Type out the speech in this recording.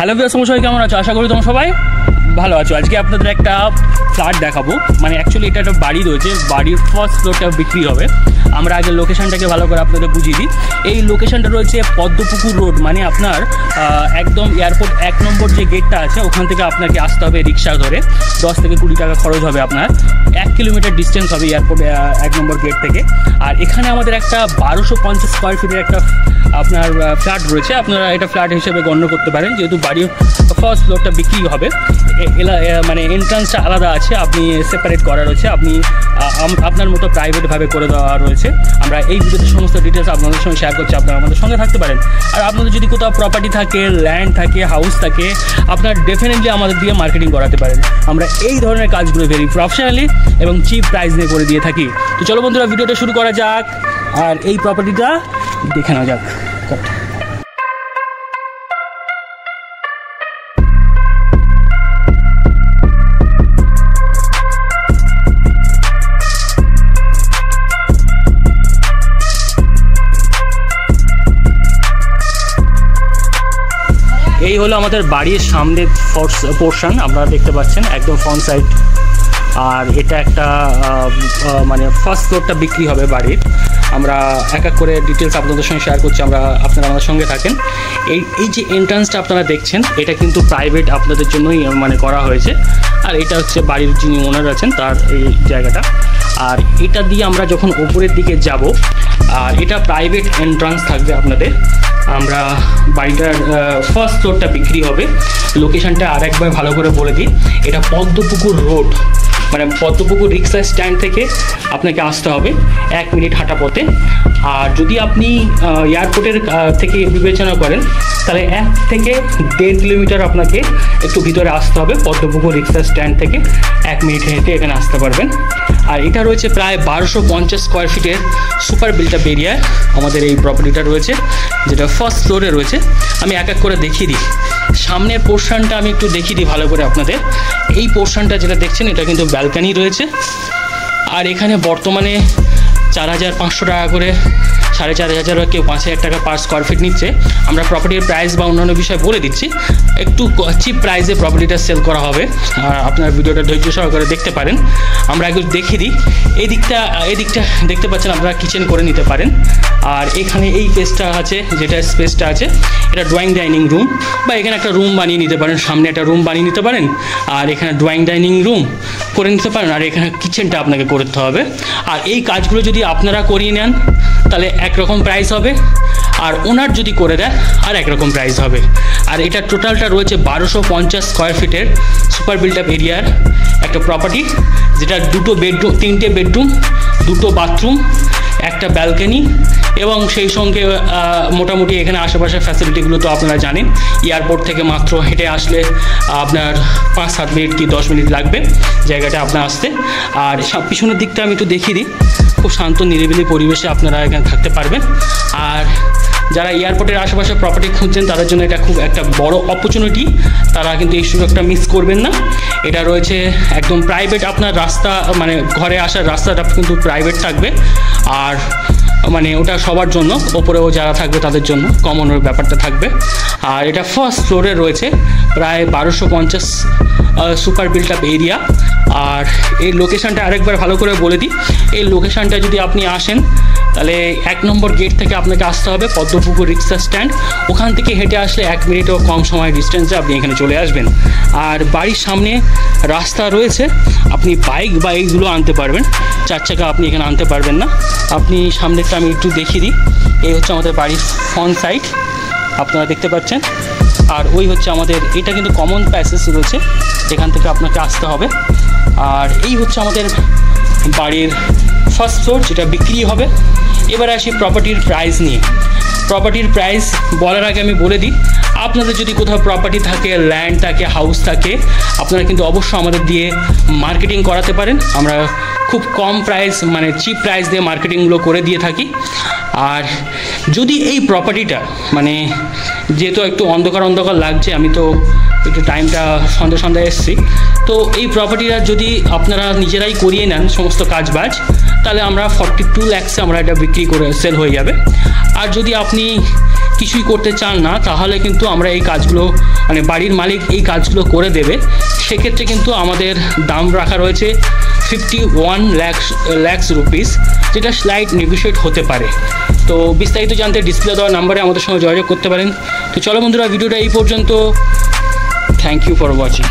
Hello বিয়ার সমস্যা কেমন আছো? আশা করি তোমরা সবাই ভালো আছো। আজকে আপনাদের একটা ফ্ল্যাট দেখাবো। মানে অ্যাকচুয়ালি এটা একটা বাড়ি রয়েছে। বাড়ির ফার্স্ট ফ্লোরটা বিক্রি হবে। আমরা আগে লোকেশনটাকে ভালো করে আপনাদের বুঝিয়ে দিই। এই লোকেশানটা রয়েছে পদ্মপুকুর রোড মানে আপনার একদম এয়ারপোর্ট এক নম্বর যে গেটটা আছে, ওখান থেকে আপনাকে আসতে হবে রিক্সা ধরে। দশ থেকে কুড়ি টাকা খরচ হবে আপনার। এক কিলোমিটার ডিস্টেন্স হবে এয়ারপোর্ট এক নম্বর গেট থেকে। আর এখানে আমাদের একটা বারোশো পঞ্চাশ স্কোয়ার ফিটের একটা, আপনার ফ্ল্যাট রয়েছে। আপনারা এটা ফ্ল্যাট হিসেবে গণ্য করতে পারেন। যেহেতু বাড়ির ফার্স্ট ফ্লোরটা বিক্রি হবে। মানে এন্ট্রান্সটা আলাদা আছে, আপনি সেপারেট করা রয়েছে, আপনি আপনার মতো প্রাইভেটভাবে করে দেওয়া রয়েছে। আমরা এই ভিডিওতে সমস্ত ডিটেলস আপনাদের সঙ্গে শেয়ার করছি, আপনারা আমাদের সঙ্গে থাকতে পারেন। আর আপনাদের যদি কোথাও প্রপার্টি থাকে ল্যান্ড থাকে হাউস থাকে, আপনার ডেফিনেটলি আমাদের দিয়ে মার্কেটিং করাতে পারেন। আমরা এই ধরনের কাজগুলো ভেরি প্রফেশনালি এবং চিপ প্রাইস নিয়ে করে দিয়ে থাকি। তো চলো বন্ধুরা, ভিডিওটা শুরু করা যাক, আর এই প্রপার্টিটা দেখে নেওয়া যাক। এই হলো আমাদের বাড়ির সামনের পোর্শন আপনারা দেখতে পাচ্ছেন, একদম ফ্রন্ট সাইড আর এটা একটা মানে ফার্স্ট ফ্লোরটা বিক্রি হবে বাড়ির। আমরা এক এক করে ডিটেলস আপনাদের সঙ্গে শেয়ার করছি, আমরা আপনারা আমাদের সঙ্গে থাকেন। এই এই যে এন্ট্রান্সটা আপনারা দেখছেন, এটা কিন্তু প্রাইভেট আপনাদের জন্যই মানে করা হয়েছে। আর এটা হচ্ছে বাড়ির যিনি ওনার আছেন, তার এই জায়গাটা। আর এটা দিয়ে আমরা যখন ওপরের দিকে যাব, আর এটা প্রাইভেট এন্ট্রান্স থাকবে আপনাদের, আমরা বাড়িটার ফার্স্ট ফ্লোরটা বিক্রি হবে। লোকেশনটা আরেকবার ভালো করে বলে দিই। এটা পদ্মপুকুর রোড মানে পদ্মপুকুর রিক্সা স্ট্যান্ড থেকে আপনাকে আসতে হবে। এক মিনিট হাঁটা পথে। আর যদি আপনি এয়ারপোর্টের থেকে বিবেচনা করেন, তাহলে এক থেকে দেড় কিলোমিটার আপনাকে একটু ভিতরে আসতে হবে পদ্মপুকুর রিক্সা স্ট্যান্ড থেকে। এক মিনিট হেঁটে এখানে আসতে পারবেন। আর এটা রয়েছে প্রায় বারোশো পঞ্চাশ স্কোয়ার ফিটের সুপার বিল্ট আপ এরিয়া আমাদের এই প্রপার্টিটা রয়েছে, যেটা ফার্স্ট ফ্লোরে রয়েছে। আমি এক এক করে দেখিয়ে দিই। সামনের পোর্শনটা আমি একটু দেখিয়ে দিই ভালো করে আপনাদের। এই পোর্শনটা যেটা দেখছেন, এটা কিন্তু ব্যালকানি রয়েছে। আর এখানে বর্তমানে চার হাজার পাঁচশো টাকা করে সাড়ে চার হাজার বা কেউ পাঁচ হাজার টাকা পার স্কোয়ার ফিট নিচ্ছে। আমরা প্রপার্টির প্রাইস বা অন্যান্য বিষয় বলে দিচ্ছি। একটু চিপ প্রাইসে প্রপার্টিটা সেল করা হবে। আপনার ভিডিওটা ধৈর্য সহকারে দেখতে পারেন। আমরা একটু দেখিয়ে দিই। এই দিকটা এই দিকটা দেখতে পাচ্ছেন আপনারা কিচেন করে নিতে পারেন। আর এখানে এই পেসটা আছে, যেটা স্পেসটা আছে, এটা ড্রয়িং ডাইনিং রুম বা এখানে একটা রুম বানিয়ে নিতে পারেন। সামনে একটা রুম বানিয়ে নিতে পারেন। আর এখানে ড্রয়িং ডাইনিং রুম করে নিতে পারেন। আর এখানে কিচেনটা আপনাকে করতে হবে। আর এই কাজগুলো যদি আপনারা করিয়ে নেন, তাহলে একরকম প্রাইস হবে, আর ওনার যদি করে দেয়, আর একরকম প্রাইস হবে। আর এটা টোটালটা রয়েছে বারোশো পঞ্চাশ স্কোয়ার ফিটের সুপার বিল্ড আপ এরিয়ার একটা প্রপার্টি যেটা দুটো বেডরুম তিনটে বেডরুম দুটো বাথরুম একটা ব্যালকানি এবং সেই সঙ্গে মোটামুটি এখানে আশেপাশের ফ্যাসিলিটিগুলো তো আপনারা জানেন। এয়ারপোর্ট থেকে মাত্র হেঁটে আসলে আপনার পাঁচ সাত মিনিট কি দশ মিনিট লাগবে জায়গাটা আপনার আসতে। আর সব পিছনের দিকটা আমি একটু দেখিয়ে দিই। খুব শান্ত, নিরিবিলি পরিবেশে আপনারা এখানে থাকতে পারবেন। আর যারা এয়ারপোর্টের আশেপাশে প্রপার্টি খুঁজছেন, তাদের জন্য এটা খুব একটা বড় অপরচুনিটি তারা কিন্তু এই সুযোগটা মিস করবেন না। এটা রয়েছে একদম প্রাইভেট আপনার রাস্তা মানে ঘরে আসার রাস্তাটা কিন্তু প্রাইভেট থাকবে। আর মানে ওটা সবার জন্য, ওপরেও যারা থাকবে তাদের জন্য কমন ব্যাপারটা থাকবে। আর এটা ফার্স্ট ফ্লোরে রয়েছে। প্রায় বারোশো পঞ্চাশ সুপার বিল্ট আপ এরিয়া আর এই লোকেশনটা আরেকবার ভালো করে বলে দিই। এই লোকেশনটা যদি আপনি আসেন, তাহলে এক নম্বর গেট থেকে আপনাকে আসতে হবে পদ্মপুকুর রিক্সা স্ট্যান্ড ওখান থেকে হেঁটে আসলে এক মিনিটও কম সময় ডিস্টেন্সে আপনি এখানে চলে আসবেন। আর বাড়ির সামনে রাস্তা রয়েছে, আপনি বাইক বা এইগুলো আনতে পারবেন। চার চাকা আপনি এখানে আনতে পারবেন না। আপনি সামনেরটা আমি একটু দেখিয়ে দিই। এই হচ্ছে আমাদের বাড়ির ফ্রন্ট সাইড আপনারা দেখতে পাচ্ছেন। আর ওই হচ্ছে আমাদের, এটা কিন্তু কমন প্যাসেজ রয়েছে এখান থেকে আপনাকে আসতে হবে। আর এই হচ্ছে আমাদের বাড়ির ফার্স্ট ফ্লোর যেটা বিক্রি হবে। এবার আসি প্রপার্টির প্রাইস নিয়ে। প্রপার্টির প্রাইস বলার আগে আমি বলে দিই, আপনাদের যদি কোথাও প্রপার্টি থাকে ল্যান্ড থাকে হাউস থাকে, আপনারা কিন্তু অবশ্যই আমাদের দিয়ে মার্কেটিং করাতে পারেন। আমরা খুব কম প্রাইস মানে চিপ প্রাইস দিয়ে মার্কেটিংগুলো করে দিয়ে থাকি। আর যদি এই প্রপার্টিটা মানে যেহেতু একটু অন্ধকার অন্ধকার লাগছে, আমি তো একটু টাইমটা সন্ধ্যা সন্ধ্যায় এসেছি, তো এই প্রপার্টিটা যদি আপনারা নিজেরাই করিয়ে নেন সমস্ত কাজ বাজ তাহলে আমরা ফর্টি টু ল্যাক্সে আমরা এটা বিক্রি করে সেল হয়ে যাবে। আর যদি আপনি কিছুই করতে চান না, তাহলে কিন্তু আমরা এই কাজগুলো মানে বাড়ির মালিক এই কাজগুলো করে দেবে। সেক্ষেত্রে কিন্তু আমাদের দাম রাখা রয়েছে fifty one lakhs lakhs rupees যেটা স্লাইড নেগোশিয়েট হতে পারে। তো বিস্তারিত জানতে ডিসপ্লে দেওয়া নাম্বারে আমাদের সঙ্গে যোগাযোগ করতে পারেন। তো চলো বন্ধুরা ভিডিওটা এই পর্যন্ত। Thank you for watching